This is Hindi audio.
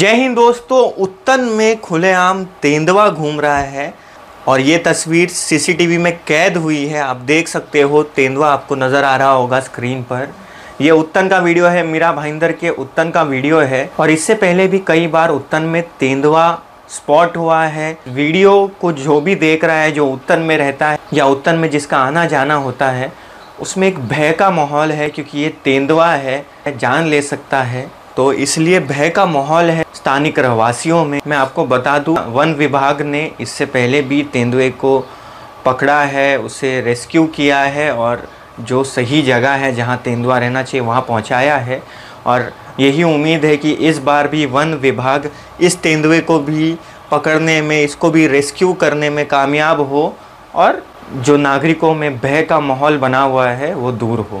जय हिंद दोस्तों, उत्तन में खुलेआम तेंदुआ घूम रहा है और ये तस्वीर सीसीटीवी में कैद हुई है। आप देख सकते हो तेंदुआ आपको नज़र आ रहा होगा स्क्रीन पर। ये उत्तन का वीडियो है, मीरा भाईंदर के उत्तन का वीडियो है। और इससे पहले भी कई बार उत्तन में तेंदुआ स्पॉट हुआ है। वीडियो को जो भी देख रहा है, जो उत्तन में रहता है या उत्तन में जिसका आना जाना होता है, उसमें एक भय का माहौल है, क्योंकि ये तेंदुआ है, जान ले सकता है। तो इसलिए भय का माहौल है। स्थानिक रहवासियों में मैं आपको बता दूँ, वन विभाग ने इससे पहले भी तेंदुए को पकड़ा है, उसे रेस्क्यू किया है और जो सही जगह है जहाँ तेंदुआ रहना चाहिए, वहाँ पहुँचाया है। और यही उम्मीद है कि इस बार भी वन विभाग इस तेंदुए को भी पकड़ने में, इसको भी रेस्क्यू करने में कामयाब हो और जो नागरिकों में भय का माहौल बना हुआ है, वो दूर हो।